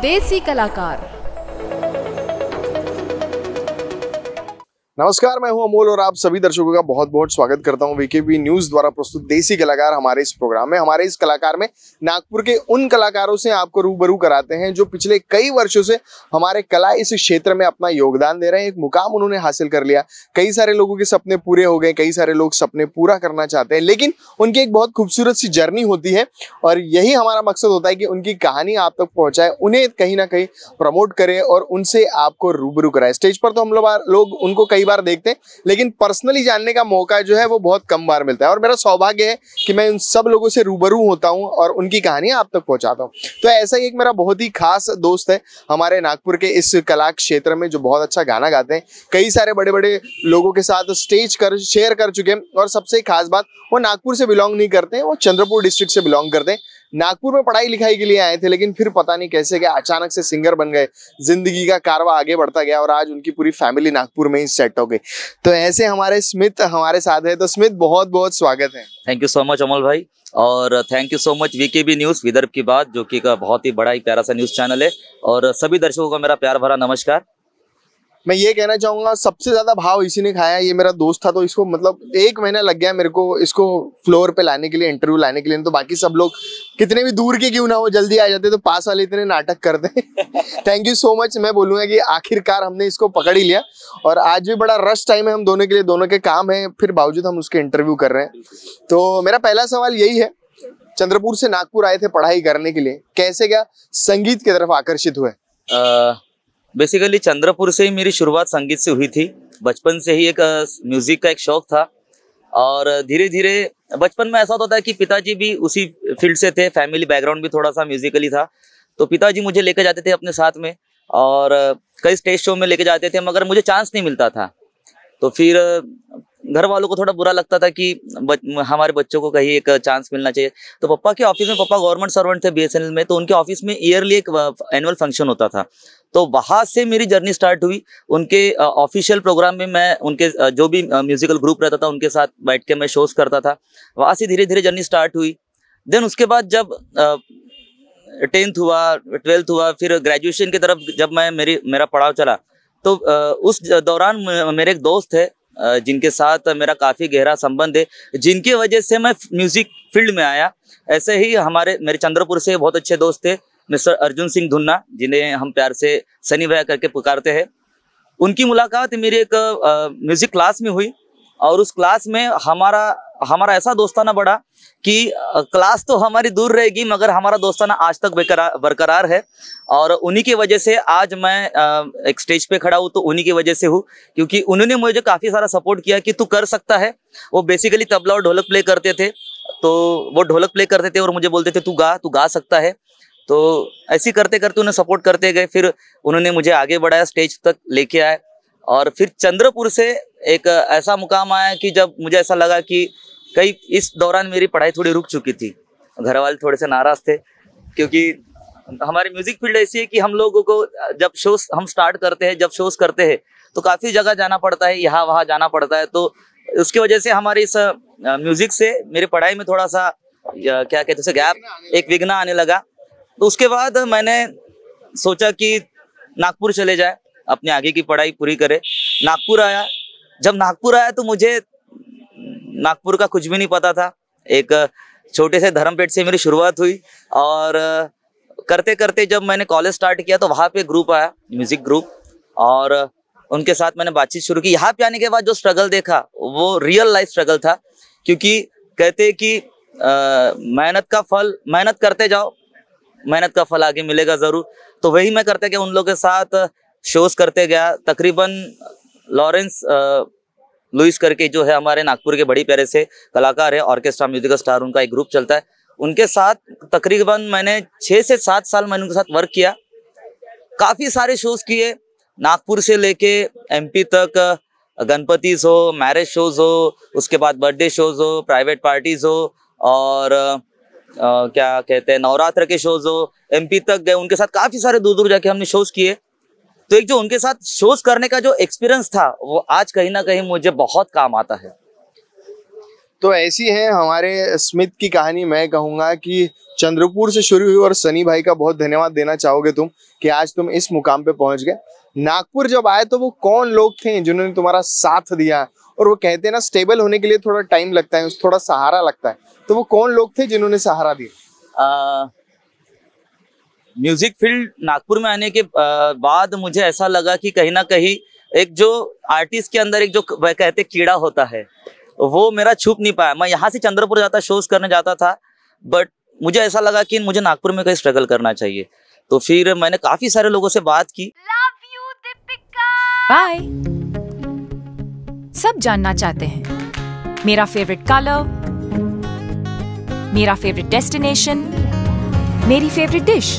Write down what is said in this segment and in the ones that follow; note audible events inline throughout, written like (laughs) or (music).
देसी कलाकार। नमस्कार, मैं हूँ अमोल और आप सभी दर्शकों का बहुत बहुत स्वागत करता हूँ वीकेबी न्यूज़ द्वारा प्रस्तुत देसी कलाकार हमारे इस प्रोग्राम में। हमारे इस कलाकार में नागपुर के उन कलाकारों से आपको रूबरू कराते हैं जो पिछले कई वर्षों से हमारे कला इस क्षेत्र में अपना योगदान दे रहे हैं। एक मुकाम उन्होंने हासिल कर लिया। कई सारे लोगों के सपने पूरे हो गए, कई सारे लोग सपने पूरा करना चाहते हैं, लेकिन उनकी एक बहुत खूबसूरत सी जर्नी होती है और यही हमारा मकसद होता है कि उनकी कहानी आप तक पहुँचाए, उन्हें कहीं ना कहीं प्रमोट करे और उनसे आपको रूबरू कराए। स्टेज पर तो हम लोग उनको कई बार देखते हैं, लेकिन पर्सनली जानने का मौका जो है वो बहुत कम बार मिलता है। और मेरा सौभाग्य है कि मैं उन सब लोगों से रूबरू होता हूँ और उनकी कहानी आप तक पहुंचाता हूँ। तो ऐसा ही एक मेरा बहुत ही खास दोस्त है, हमारे नागपुर के इस कला क्षेत्र में जो बहुत अच्छा गाना गाते हैं। कई सारे बड़े बड़े लोगों के साथ स्टेज कर शेयर कर चुके हैं और सबसे खास बात, वो नागपुर से बिलोंग नहीं करते हैं वो चंद्रपुर डिस्ट्रिक्ट से बिलोंग करते हैं। नागपुर में पढ़ाई लिखाई के लिए आए थे, लेकिन फिर पता नहीं कैसे गया अचानक से सिंगर बन गए। ज़िंदगी का कारवा आगे बढ़ता गया और आज उनकी पूरी फैमिली नागपुर में ही सेट हो गई। तो ऐसे हमारे स्मित हमारे साथ है। तो स्मित बहुत बहुत स्वागत है। Thank you so much Amol भाई। और thank you so much VKB news Vidarbha की बात, जो कि बहुत ही बड़ा ही प्यारा सा न्यूज़ चैनल है। और सभी दर्शकों का मेरा प्यार भरा नमस्कार। मैं ये कहना चाहूँगा सबसे ज़्यादा भाव इसी ने खाया ये मेरा दोस्त था तो इसको मतलब एक महीना लग गया मेरे को इसको फ्लोर पे लाने के लिए इंटरव्यू लाने के लिए तो बाकी सब लोग कितने भी दूर के क्यों ना हो जल्दी आ जाते तो पास वाले इतने नाटक करते थैंक यू सो मच मैं बोलूँगा कि आखिरकार हमने इसको पकड़ ही लिया और आज भी बड़ा रश टाइम है हम दोनों के लिए दोनों के काम है फिर बावजूद हम उसके इंटरव्यू कर रहे हैं। तो मेरा पहला सवाल यही है चंद्रपुर से नागपुर आए थे पढ़ाई करने के लिए कैसे क्या संगीत की तरफ़ आकर्षित हुए? बेसिकली चंद्रपुर से ही मेरी शुरुआत संगीत से हुई थी। बचपन से ही एक म्यूज़िक का एक शौक था। और धीरे धीरे बचपन में ऐसा होता था कि पिताजी भी उसी फ़ील्ड से थे। फैमिली बैकग्राउंड भी थोड़ा सा म्यूजिकली था। तो पिताजी मुझे लेके जाते थे अपने साथ में। और कई स्टेज शो में लेके जाते थे, मगर मुझे चांस नहीं मिलता था। तो फिर घर वालों को थोड़ा बुरा लगता था कि बच, हमारे बच्चों को कहीं एक चांस मिलना चाहिए। तो पापा के ऑफ़िस में पापा गवर्नमेंट सर्वेंट थे बीएसएनएल में तो उनके ऑफ़िस में ईयरली एक एनुअल फ़ंक्शन होता था। तो वहाँ से मेरी जर्नी स्टार्ट हुई। उनके ऑफिशियल प्रोग्राम में मैं उनके जो भी म्यूजिकल ग्रुप रहता था उनके साथ बैठ के मैं शोज़ करता था। वहाँ से धीरे धीरे जर्नी स्टार्ट हुई। देन उसके बाद जब टेंथ हुआ ट्वेल्थ हुआ फिर ग्रेजुएशन की तरफ़ जब मैं मेरी मेरा पड़ाव चला तो उस दौरान मेरे एक दोस्त है जिनके साथ मेरा काफ़ी गहरा संबंध है, जिनकी वजह से मैं म्यूज़िक फ़ील्ड में आया। ऐसे ही हमारे, मेरे चंद्रपुर से बहुत अच्छे दोस्त थे, मिस्टर अर्जुन सिंह धुन्ना, जिन्हें हम प्यार से सनी भैया करके पुकारते हैं। उनकी मुलाकात मेरी एक म्यूज़िक क्लास में हुई और उस क्लास में हमारा हमारा ऐसा दोस्ताना बढ़ा कि क्लास तो हमारी दूर रहेगी, मगर हमारा दोस्ताना आज तक बरकरार है। और उन्हीं की वजह से आज मैं एक स्टेज पे खड़ा हूँ तो उन्हीं की वजह से हूँ, क्योंकि उन्होंने मुझे काफ़ी सारा सपोर्ट किया कि तू कर सकता है। वो बेसिकली तबला और ढोलक प्ले करते थे तो वो ढोलक प्ले करते थे और मुझे बोलते थे, तू गा तू गा सकता है। तो ऐसे करते करते उन्हें सपोर्ट करते गए, फिर उन्होंने मुझे आगे बढ़ाया स्टेज तक लेके आए। और फिर चंद्रपुर से एक ऐसा मुकाम आया कि जब मुझे ऐसा लगा कि कई, इस दौरान मेरी पढ़ाई थोड़ी रुक चुकी थी। घर वाले थोड़े से नाराज़ थे, क्योंकि हमारी म्यूज़िक फ़ील्ड ऐसी है कि हम लोगों को, जब शोज़ हम स्टार्ट करते हैं, जब शोज़ करते हैं तो काफ़ी जगह जाना पड़ता है, यहाँ वहाँ जाना पड़ता है। तो उसकी वजह से हमारी इस म्यूज़िक से मेरी पढ़ाई में थोड़ा सा क्या कहते हैं गैप एक विघ्न आने लगा। तो उसके बाद मैंने सोचा कि नागपुर चले जाए, अपने आगे की पढ़ाई पूरी करे। नागपुर आया, जब नागपुर आया तो मुझे नागपुर का कुछ भी नहीं पता था। एक छोटे से धर्मपेट से मेरी शुरुआत हुई और करते करते जब मैंने कॉलेज स्टार्ट किया तो वहाँ पे ग्रुप आया म्यूज़िक ग्रुप और उनके साथ मैंने बातचीत शुरू की। यहाँ पे आने के बाद जो स्ट्रगल देखा, वो रियल लाइफ स्ट्रगल था क्योंकि कहते कि मेहनत का फल, मेहनत करते जाओ, मेहनत का फल आगे मिलेगा ज़रूर। तो वही मैं करते गया, उन लोगों के साथ शोज़ करते गया। तकरीबन, लॉरेंस लुइस करके जो है हमारे नागपुर के बड़ी प्यारे से कलाकार है ऑर्केस्ट्रा म्यूजिकल स्टार उनका एक ग्रुप चलता है। उनके साथ तकरीबन मैंने छः से सात साल मैंने उनके साथ वर्क किया। काफ़ी सारे शोज़ किए। नागपुर से लेके एमपी तक गणपतिज हो मैरिज शोज़ हो उसके बाद बर्थडे शोज़ हो प्राइवेट पार्टीज़ हो और आ, क्या कहते हैं नवरात्र के शोज़ हो एमपी तक गए। उनके साथ काफ़ी सारे दूर दूर जाके हमने शोज़ किए। तो एक जो उनके साथ शोज़ करने का जो एक्सपीरियंस था वो आज कहीं ना कहीं मुझे बहुत काम आता है। तो ऐसी है हमारे स्मिथ की कहानी। मैं कहूँगा कि चंद्रपुर से शुरू हुई और सनी भाई का बहुत धन्यवाद देना चाहोगे तुम कि आज तुम इस मुकाम पे पहुँच गए। नागपुर जब आए तो वो कौन लोग थे जिन्होंने तुम्हारा साथ दिया? और वो कहते हैं ना स्टेबल होने के लिए थोड़ा टाइम लगता है थोड़ा सहारा लगता है। तो वो कौन लोग थे जिन्होंने सहारा दिया? म्यूज़िक फ़ील्ड नागपुर में आने के बाद मुझे ऐसा लगा कि कहीं ना कहीं एक जो आर्टिस्ट के अंदर एक जो वह कहते कीड़ा होता है वो मेरा छुप नहीं पाया। मैं यहाँ से चंद्रपुर जाता शोज़ करने जाता था बट मुझे ऐसा लगा कि मुझे नागपुर में कहीं स्ट्रगल करना चाहिए। तो फिर मैंने काफ़ी सारे लोगों से बात की। बाय सब जानना चाहते हैं। मेरा फेवरेट कलर मेरा फेवरेट डेस्टिनेशन मेरी फेवरेट डिश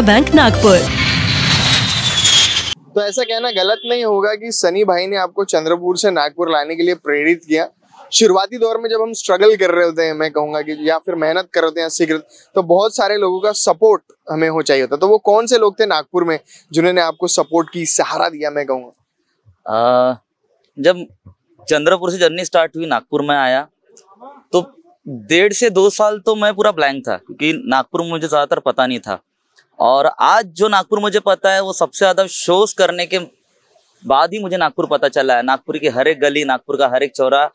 bank Nagpur. तो ऐसा कहना गलत नहीं होगा कि सनी भाई ने आपको चंद्रपुर से नागपुर लाने के लिए प्रेरित किया। शुरुआती दौर में जब हम स्ट्रगल कर रहे होते हैं मैं कहूँगा कि या फिर मेहनत कर रहे होते हैं सीख तो बहुत सारे लोगों का सपोर्ट हमें हो चाहिए होता। तो वो कौन से लोग थे नागपुर में जिन्होंने आपको सपोर्ट की सहारा दिया मैं कहूँगा? जब चंद्रपुर से जर्नी स्टार्ट हुई नागपुर में आया तो डेढ़ से दो साल तो मैं पूरा ब्लैंक था क्योंकि नागपुर मुझे ज़्यादातर पता नहीं था। और आज जो नागपुर मुझे पता है, वो सबसे ज़्यादा शोज़ करने के बाद ही मुझे नागपुर पता चला है। नागपुर की हर एक गली, नागपुर का हर एक चौरा,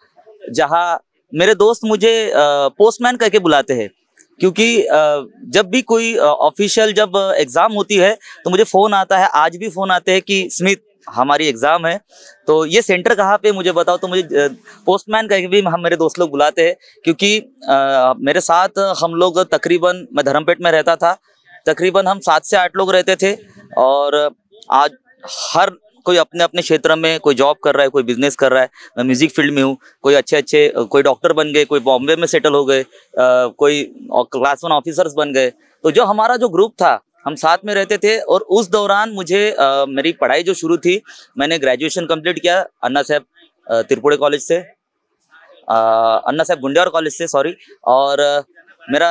जहाँ मेरे दोस्त मुझे पोस्टमैन करके बुलाते हैं। क्योंकि जब भी कोई ऑफिशियल जब एग्ज़ाम होती है तो मुझे फ़ोन आता है। आज भी फ़ोन आते हैं कि स्मिथ हमारी एग्ज़ाम है। तो ये सेंटर कहाँ पे मुझे बताओ? तो मुझे पोस्टमैन करके भी हम मेरे दोस्त लोग बुलाते हैं। क्योंकि मेरे साथ हम लोग तकरीबन, मैं धर्मपेट में रहता था तकरीबन हम सात से आठ लोग रहते थे और आज हर कोई अपने अपने क्षेत्र में कोई जॉब कर रहा है कोई बिज़नेस कर रहा है मैं म्यूज़िक फ़ील्ड में हूँ कोई अच्छे अच्छे कोई डॉक्टर बन गए कोई बॉम्बे में सेटल हो गए कोई क्लास वन ऑफिसर्स बन गए। तो जो हमारा जो ग्रुप था हम साथ में रहते थे और उस दौरान मुझे आ, मेरी पढ़ाई जो शुरू थी मैंने ग्रेजुएशन कंप्लीट किया अन्ना साहब त्रिपुड़े कॉलेज से आ, अन्ना साहब गुंडियार कॉलेज से सॉरी और मेरा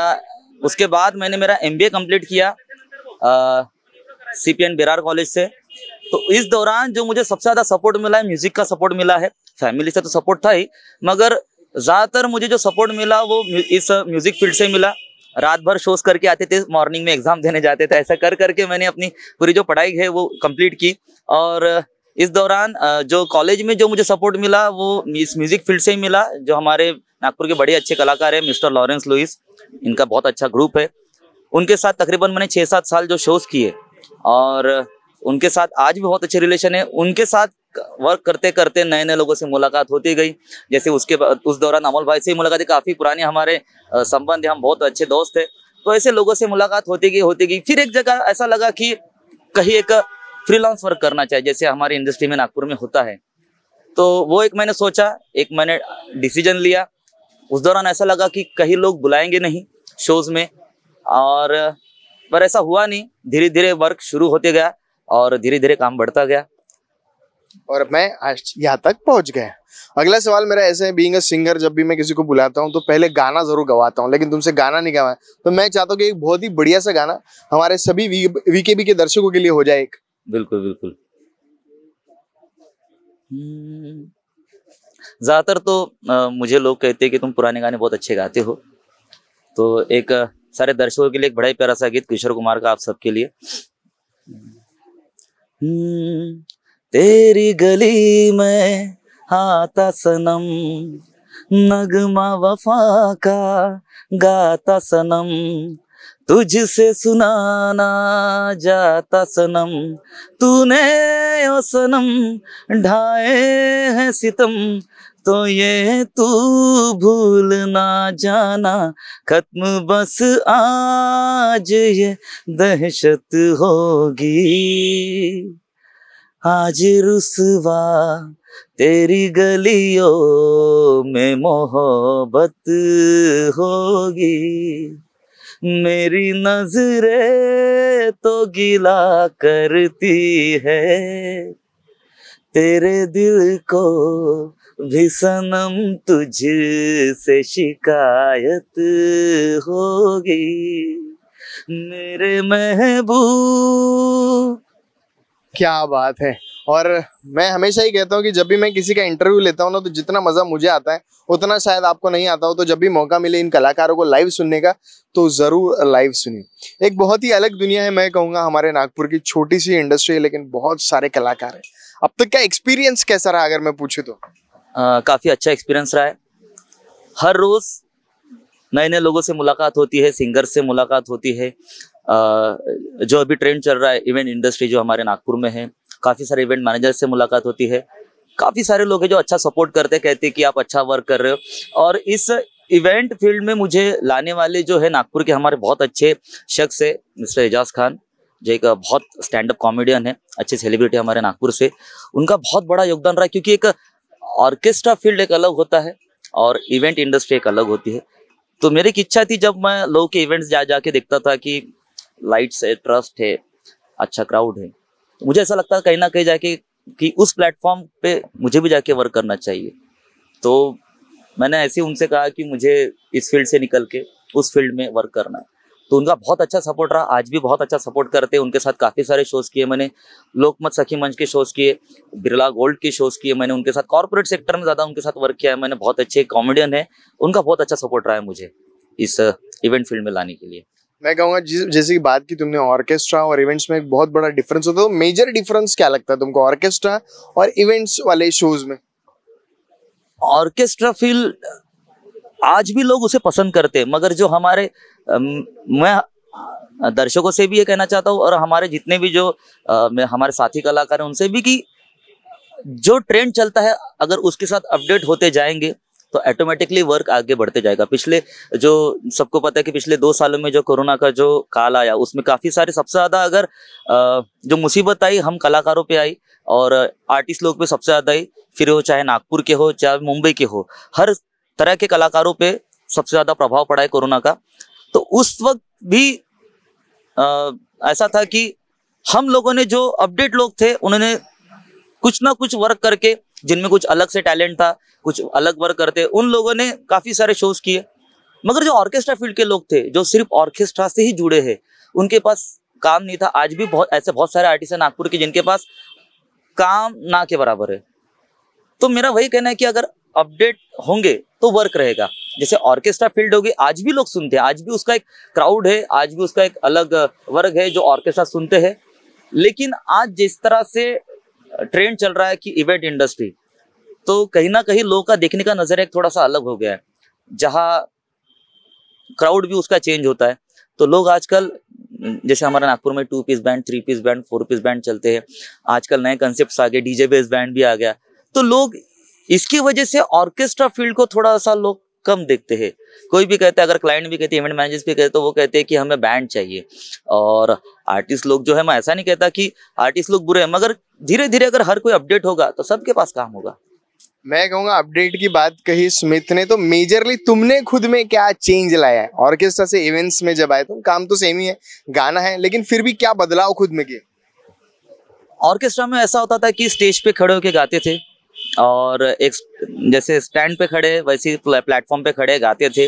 उसके बाद मैंने मेरा एम बी कंप्लीट किया C P and Berar college से। तो इस दौरान जो मुझे सबसे ज़्यादा सपोर्ट मिला है म्यूज़िक का सपोर्ट मिला है फैमिली से तो सपोर्ट था ही, मगर ज़्यादातर मुझे जो सपोर्ट मिला वो इस म्यूज़िक फ़ील्ड से मिला। रात भर शोज़ करके आते थे मॉर्निंग में एग्ज़ाम देने जाते थे, ऐसा कर करके मैंने अपनी पूरी जो पढ़ाई है वो कंप्लीट की। और इस दौरान जो कॉलेज में जो मुझे सपोर्ट मिला वो इस म्यूज़िक फ़ील्ड से ही मिला, जो हमारे नागपुर के बड़े अच्छे कलाकार हैं, मिस्टर लॉरेंस लुइस। इनका बहुत अच्छा ग्रुप है। उनके साथ तकरीबन मैंने छः सात साल जो शोज़ किए, और उनके साथ आज भी बहुत अच्छे रिलेशन है। उनके साथ वर्क करते करते नए नए लोगों से मुलाकात होती गई। जैसे उसके उस दौरान अमोल भाई से ही मुलाकात काफ़ी पुराने हमारे संबंध हम बहुत अच्छे दोस्त थे तो ऐसे लोगों से मुलाकात होती गई होती गई। फिर एक जगह ऐसा लगा कि कहीं एक फ्रीलांस वर्क करना चाहिए, जैसे हमारी इंडस्ट्री में नागपुर में होता है। तो वो एक मैंने सोचा, एक मैंने डिसीज़न लिया। उस दौरान ऐसा लगा कि कहीं लोग बुलाएँगे नहीं शोज़ में और पर ऐसा हुआ नहीं। धीरे धीरे वर्क शुरू होते गया और धीरे धीरे काम बढ़ता गया। और मैं आज यहाँ तक पहुँच गया। अगला सवाल मेरा ऐसे है बीइंग अ सिंगर जब भी मैं किसी को बुलाता हूँ तो पहले गाना ज़रूर गवाता हूँ लेकिन तुमसे गाना नहीं गवाया। तो मैं चाहता हूँ कि एक बहुत ही बढ़िया सा गाना हमारे सभी वीकेबी के दर्शकों के लिए हो जाए एक। बिल्कुल बिल्कुल। हम्म। ज़्यादातर तो आ, मुझे लोग कहते हैं कि तुम पुराने गाने बहुत अच्छे गाते हो। तो एक सारे दर्शकों के लिए एक बड़ा ही प्यारा सा गीत किशोर कुमार का आप सबके लिए। हम्म, तेरी गली में हाथा सनम नगमा वफा का गाता सनम। तुझसे सुनाना जाता सनम, तूने ओ सनम ढाए है सितम तो ये तू भूल ना जाना, खत्म बस आज ये दहशत होगी। आज रुसवा तेरी गलियों में मोहब्बत होगी। मेरी नजरे तो गिला करती है। तेरे दिल को भी सनम तुझ से शिकायत होगी। मेरे महबूब, क्या बात है। और मैं हमेशा ही कहता हूँ कि जब भी मैं किसी का इंटरव्यू लेता हूँ ना तो जितना मज़ा मुझे आता है, उतना शायद आपको नहीं आता हो तो जब भी मौका मिले इन कलाकारों को लाइव सुनने का तो ज़रूर लाइव सुनिए। एक बहुत ही अलग दुनिया है मैं कहूँगा हमारे नागपुर की, छोटी सी इंडस्ट्री है, लेकिन बहुत सारे कलाकार हैं। अब तक का एक्सपीरियंस कैसा रहा, अगर मैं पूछूँ तो? काफ़ी अच्छा एक्सपीरियंस रहा है। हर रोज नए नए लोगों से मुलाकात होती है सिंगर से मुलाकात होती है। जो अभी ट्रेंड चल रहा है इवेंट इंडस्ट्री जो हमारे नागपुर में है काफ़ी सारे इवेंट मैनेजर से मुलाकात होती है। काफ़ी सारे लोग हैं जो अच्छा सपोर्ट करते हैं, कहते कि आप अच्छा वर्क कर रहे हो। और इस इवेंट फ़ील्ड में मुझे लाने वाले जो है, नागपुर के हमारे बहुत अच्छे शख्स है, मिस्टर एजाज खान, जो एक बहुत स्टैंड अप कॉमेडियन है, अच्छे सेलिब्रिटी हमारे नागपुर से। उनका बहुत बड़ा योगदान रहा, क्योंकि एक ऑर्केस्ट्रा फ़ील्ड एक अलग होता है और इवेंट इंडस्ट्री एक अलग होती है। तो मेरी एक इच्छा थी, जब मैं लोगों के इवेंट्स जा जाके देखता था कि लाइट्स है ट्रस्ट है अच्छा क्राउड है। मुझे ऐसा लगता है कहीं ना कहीं जाके कि उस प्लेटफॉर्म पे मुझे भी जाके वर्क करना चाहिए। तो मैंने ऐसे उनसे कहा कि मुझे इस फ़ील्ड से निकल के उस फ़ील्ड में वर्क करना है। तो उनका बहुत अच्छा सपोर्ट रहा, आज भी बहुत अच्छा सपोर्ट करते हैं। उनके साथ काफ़ी सारे शोज़ किए मैंने, लोकमत सखी मंच के शोज़ किए, बिरला गोल्ड के शोज़ किए मैंने, उनके साथ कॉर्पोरेट सेक्टर में ज़्यादा उनके साथ वर्क किया है मैंने। बहुत अच्छे कॉमेडियन है, उनका बहुत अच्छा सपोर्ट रहा है मुझे इस इवेंट फ़ील्ड में लाने के लिए। मैं कहूँगा, जैसे की बात की तुमने ऑर्केस्ट्रा और इवेंट्स में एक बहुत बड़ा डिफरेंस होता है तो मेजर डिफरेंस क्या लगता है तुमको ऑर्केस्ट्रा और इवेंट्स वाले शोज़ में? ऑर्केस्ट्रा फील आज भी लोग उसे पसंद करते हैं, मगर जो हमारे मैं दर्शकों से भी ये कहना चाहता हूँ और हमारे जितने भी जो मैं, हमारे साथी कलाकार हैं, उनसे भी कि जो ट्रेंड चलता है, अगर उसके साथ अपडेट होते जाएँगे तो ऑटोमेटिकली वर्क आगे बढ़ते जाएगा। पिछले जो सबको पता है कि पिछले दो सालों में जो कोरोना का जो काल आया उसमें काफ़ी सारे सबसे ज़्यादा अगर जो मुसीबत आई हम कलाकारों पे आई और आर्टिस्ट लोग पे सबसे ज़्यादा आई फिर वो चाहे नागपुर के हो चाहे मुंबई के हो हर तरह के कलाकारों पे सबसे ज़्यादा प्रभाव पड़ा है कोरोना का। तो उस वक्त भी अ, ऐसा था कि हम लोगों ने जो अपडेट लोग थे उन्होंने कुछ ना कुछ वर्क करके जिनमें कुछ अलग से टैलेंट था, कुछ अलग वर्क करते, उन लोगों ने काफ़ी सारे शोज़ किए। मगर जो ऑर्केस्ट्रा फ़ील्ड के लोग थे, जो सिर्फ़ ऑर्केस्ट्रा से ही जुड़े हैं, उनके पास काम नहीं था। आज भी बहुत, ऐसे बहुत सारे आर्टिस्ट हैं नागपुर के, जिनके पास काम ना के बराबर है। तो मेरा वही कहना है कि अगर अपडेट होंगे तो वर्क रहेगा। जैसे ऑर्केस्ट्रा फ़ील्ड होगी, आज भी लोग सुनते हैं, आज भी उसका एक क्राउड है, आज भी उसका एक अलग वर्ग है जो ऑर्केस्ट्रा सुनते हैं। लेकिन आज जिस तरह से ट्रेंड चल रहा है कि इवेंट इंडस्ट्री तो कहीं ना कहीं लोगों का देखने का नज़र एक थोड़ा सा अलग हो गया है, जहाँ क्राउड भी उसका चेंज होता है। तो लोग आजकल, जैसे हमारे नागपुर में two piece band three piece band four piece band चलते हैं। आजकल नए कंसेप्ट आ गए डीजे बेस बैंड भी आ गया। तो लोग इसकी वजह से ऑर्केस्ट्रा फ़ील्ड को थोड़ा सा लोग कम देखते हैं। कोई भी कहता है अगर क्लाइंट भी कहते हैं इवेंट मैनेजर्स भी कहते तो वो कहते हैं कि हमें बैंड चाहिए। और आर्टिस्ट लोग जो है मैं ऐसा नहीं कहता कि आर्टिस्ट लोग बुरे हैं मगर धीरे धीरे अगर हर कोई अपडेट होगा तो सबके पास काम होगा। मैं कहूँगा अपडेट की बात कही स्मिथ ने तो मेजरली तुमने खुद में क्या चेंज लाया है? ऑर्केस्ट्रा से इवेंट्स में जब आए तुम काम तो सेम ही है गाना है लेकिन फिर भी क्या बदलाव खुद में किए? ऑर्केस्ट्रा में ऐसा होता था कि स्टेज पे खड़े होके गाते थे। और एक जैसे स्टैंड पे खड़े, वैसे प्लेटफॉर्म पे खड़े, गाते थे।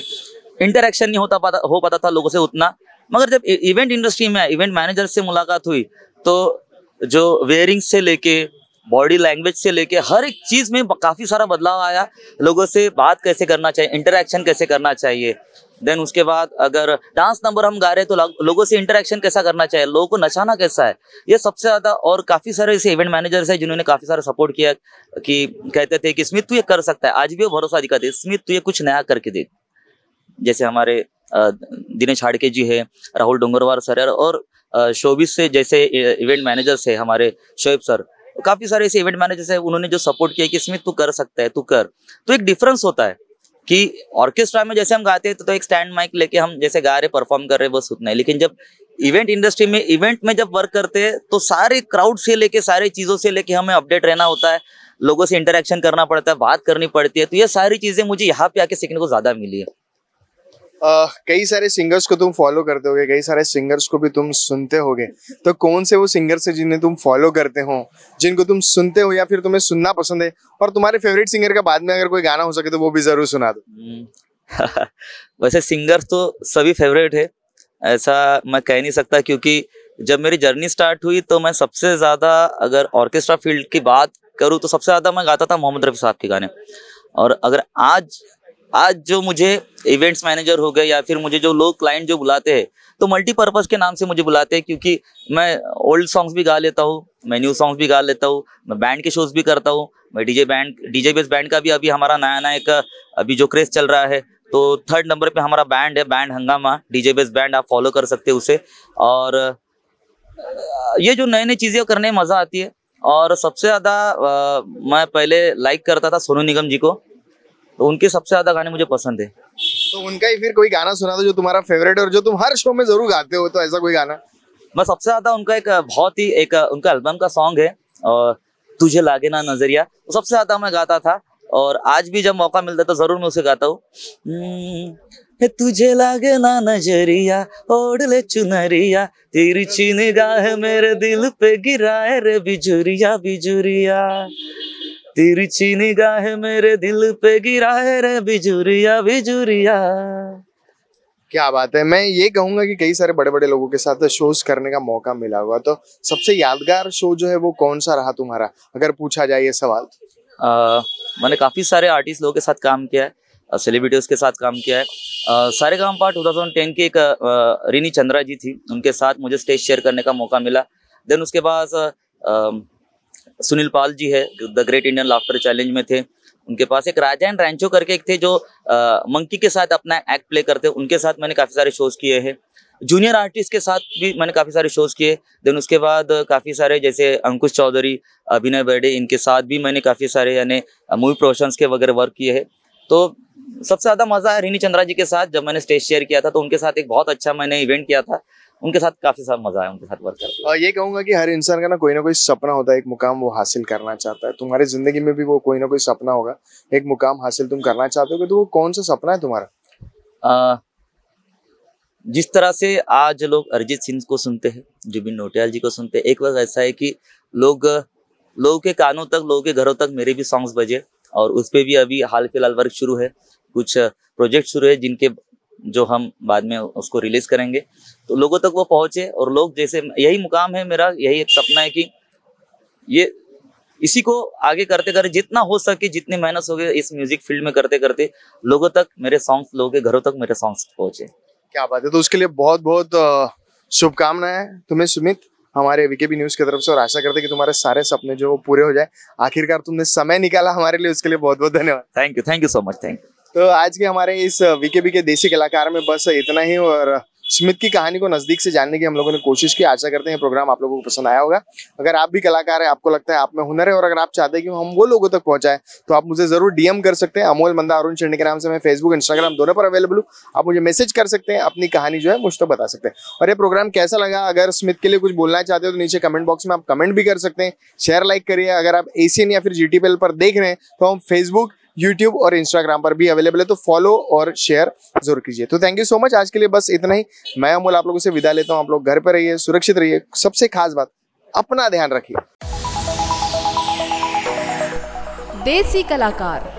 इंटरेक्शन नहीं होता पाता, हो पाता था लोगों से उतना। मगर जब इवेंट इंडस्ट्री में इवेंट मैनेजर से मुलाकात हुई तो जो वेयरिंग से लेके बॉडी लैंग्वेज से लेके, हर एक चीज़ में काफ़ी सारा बदलाव आया। लोगों से बात कैसे करना चाहिए इंटरेक्शन कैसे करना चाहिए। देन उसके बाद अगर डांस नंबर हम गा रहे हैं तो लोगों से इंटरेक्शन कैसा करना चाहिए? लोगों को नचाना कैसा है? ये सबसे ज़्यादा और काफ़ी सारे ऐसे इवेंट मैनेजर्स हैं जिन्होंने काफ़ी सारा सपोर्ट किया कि कहते थे कि स्मिथ तू ये कर सकता है। आज भी वो भरोसा दिखाते स्मिथ तू ये कुछ नया करके देख जैसे हमारे दिनेश हाड़के जी है, राहुल डोंगरवार सर और शोबिस से जैसे इवेंट मैनेजर्स है हमारे शोएब सर। काफ़ी सारे ऐसे इवेंट मैनेजर्स है, उन्होंने जो सपोर्ट किया कि, स्मित, तू कर सकता है, तू कर। तो एक डिफरेंस होता है। कि ऑर्केस्ट्रा में जैसे हम गाते हैं तो, तो एक स्टैंड माइक लेके हम जैसे गा रहे परफॉर्म कर रहे बस उतना है लेकिन जब इवेंट इंडस्ट्री में इवेंट में जब वर्क करते हैं तो सारे क्राउड से लेके सारी चीज़ों से लेके हमें अपडेट रहना होता है। लोगों से इंटरेक्शन करना पड़ता है बात करनी पड़ती है। तो ये सारी चीज़ें मुझे यहाँ पे आके सीखने को ज़्यादा मिली है। अह, कई सारे सिंगर्स को तुम फॉलो करते होगे कई सारे सिंगर्स को भी तुम सुनते होगे। तो कौन से वो सिंगर्स है जिन्हें तुम फॉलो करते हो? जिनको तुम सुनते हो या फिर तुम्हें सुनना पसंद है? और तुम्हारे फेवरेट सिंगर का बाद में अगर कोई गाना हो सके तो वो भी ज़रूर सुना दो। हम्म। (laughs) वैसे सिंगर्स तो सभी फेवरेट है। ऐसा मैं कह नहीं सकता क्योंकि जब मेरी जर्नी स्टार्ट हुई तो मैं सबसे ज़्यादा अगर ऑर्केस्ट्रा फ़ील्ड की बात करूँ तो सबसे ज़्यादा मैं गाता था मोहम्मद रफी साहब के गाने। और अगर आज आज जो मुझे इवेंट्स मैनेजर हो गए या फिर मुझे जो लोग क्लाइंट जो बुलाते हैं तो मल्टीपर्पज के नाम से मुझे बुलाते हैं क्योंकि मैं ओल्ड सॉन्ग्स भी गा लेता हूँ, मैं न्यू सॉन्ग्स भी गा लेता हूँ, मैं बैंड के शोज़ भी करता हूँ, मैं DJ band DJ bass band का भी अभी हमारा नया नया एक, अभी जो क्रेज चल रहा है तो थर्ड नंबर पे हमारा बैंड है band Hungama DJ bass band आप फॉलो कर सकते हैं उसे, और ये जो नए नए चीज़ें करने में मज़ा आती है, और सबसे ज़्यादा मैं पहले लाइक करता था सोनू निगम जी को तो उनके सबसे ज़्यादा गाने मुझे पसंद है। तो उनका ही फिर कोई गाना सुना दो जो तुम्हारा फेवरेट और जो तुम हर शो में ज़रूर गाते हो तो ऐसा कोई गाना? मैं सबसे ज़्यादा उनका एक बहुत ही एक उनका एल्बम का सॉन्ग है और तुझे लागे ना नज़रिया वो सबसे ज़्यादा मैं गाता था और आज भी जब मौका मिलता है तो ज़रूर मैं उसे गाता हूँ। हम्म, तुझे लागे ना नज़रिया ओढ़ ले चुनरिया तेरी चीन गाह मेरे दिल पे गिरा है रे बिजुरिया बिजुरिया। तेरी चीनी गाह मेरे दिल पे गिरा है रे बिजुरिया बिजुरिया। क्या बात है? मैं ये कहूँगा कि कई सारे बड़े बड़े लोगों के साथ शोज़ करने का मौका मिला हुआ तो सबसे यादगार शो जो है वो कौन सा रहा तुम्हारा? अगर पूछा जाए ये सवाल। अ, मैंने काफ़ी सारे आर्टिस्ट लोगों के साथ काम किया है सेलिब्रिटीज के साथ काम किया है। अ, सारे काम पार्ट 2010 की एक अ, रिनी चंद्रा जी थी। उनके साथ मुझे स्टेज शेयर करने का मौका मिला। देन उसके बाद सुनील पाल जी है the great Indian laughter challenge में थे। उनके पास एक राजा एंड रैंचो करके एक थे जो मंकी के साथ अपना एक्ट प्ले करते। उनके साथ मैंने काफ़ी सारे शोज़ किए हैं। जूनियर आर्टिस्ट के साथ भी मैंने काफ़ी सारे शोज़ किए। देन उसके बाद काफ़ी सारे जैसे अंकुश चौधरी, अभिनय बर्डे, इनके साथ भी मैंने काफ़ी सारे, यानी, मूवी प्रोडक्शंस के वगैरह वर्क किए हैं। तो सबसे ज़्यादा मज़ा रिनी चंद्रा जी के साथ। जब मैंने स्टेज शेयर किया था तो उनके साथ एक बहुत अच्छा मैंने इवेंट किया था। उनके साथ काफ़ी सारा मज़ा आया उनके साथ वर्क करके। और ये कहूँगा कि हर इंसान का ना कोई ना कोई सपना होता है एक मुकाम वो हासिल करना चाहता है। तुम्हारी ज़िंदगी में भी वो कोई ना कोई सपना होगा एक मुकाम हासिल तुम करना चाहते हो तो वो कौन सा सपना है तुम्हारा? अ, जिस तरह से आज लोग अरिजीत सिंह को सुनते हैं जुबिन नोटियाल जी को सुनते हैं एक वक्त ऐसा है कि लोग लोगों के कानों तक लोगों के घरों तक मेरे भी सॉन्ग्स बजे और उस पे भी अभी हाल फ़िलहाल वर्क शुरू है कुछ प्रोजेक्ट शुरू है जिनके जो हम बाद में उसको रिलीज़ करेंगे। तो लोगों तक वो पहुँचे और लोग जैसे यही मुकाम है मेरा यही एक सपना है कि ये इसी को आगे करते करते जितना हो सके जितनी मेहनत हो गई इस म्यूज़िक फ़ील्ड में करते करते लोगों तक मेरे सॉन्ग्स लोगों के घरों तक मेरे सॉन्ग्स पहुँचे। क्या बात है। तो उसके लिए बहुत बहुत शुभकामनाएँ तुम्हें सुमित हमारे वीकेबी न्यूज़ की तरफ़ से और आशा करते हैं कि तुम्हारे सारे सपने जो पूरे हो जाए। आखिरकार तुमने समय निकाला हमारे लिए उसके लिए बहुत बहुत धन्यवाद। Thank you thank you so much thank you तो आज के हमारे इस वीकेबी के देसी कलाकार में बस इतना ही और स्मिथ की कहानी को नज़दीक से जानने की हम लोगों ने कोशिश की। आशा करते हैं प्रोग्राम आप लोगों को पसंद आया होगा। अगर आप भी कलाकार हैं, आपको लगता है आप में हुनर है और अगर आप चाहते हैं कि हम वो लोगों तक पहुँचाए तो आप मुझे ज़रूर डीएम कर सकते हैं। अमोल मंदा, अरुण चंडी के नाम से मैं फेसबुक इंस्टाग्राम दोनों पर अवेलेबल हूँ। आप मुझे मैसेज कर सकते हैं, अपनी कहानी जो है मुझ तक बता सकते हैं। और ये प्रोग्राम कैसा लगा? अगर स्मिथ के लिए कुछ बोलना चाहते हो तो नीचे कमेंट बॉक्स में आप कमेंट भी कर सकते हैं। शेयर लाइक करिए। अगर आप एशियन या फिर जीटीपीएल पर देख रहे हैं तो हम फेसबुक यूट्यूब और इंस्टाग्राम पर भी अवेलेबल है तो फॉलो और शेयर ज़रूर कीजिए। तो थैंक यू सो मच आज के लिए बस इतना ही। मैं अमोल, आप लोगों से विदा लेता हूँ। आप लोग घर पर रहिए, सुरक्षित रहिए। सबसे खास बात, अपना ध्यान रखिए। देसी कलाकार।